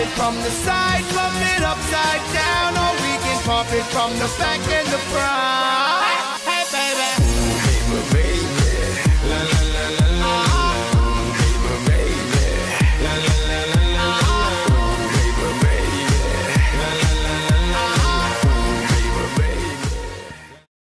it from the side, pump it upside down, or we can pump it from the back and the front.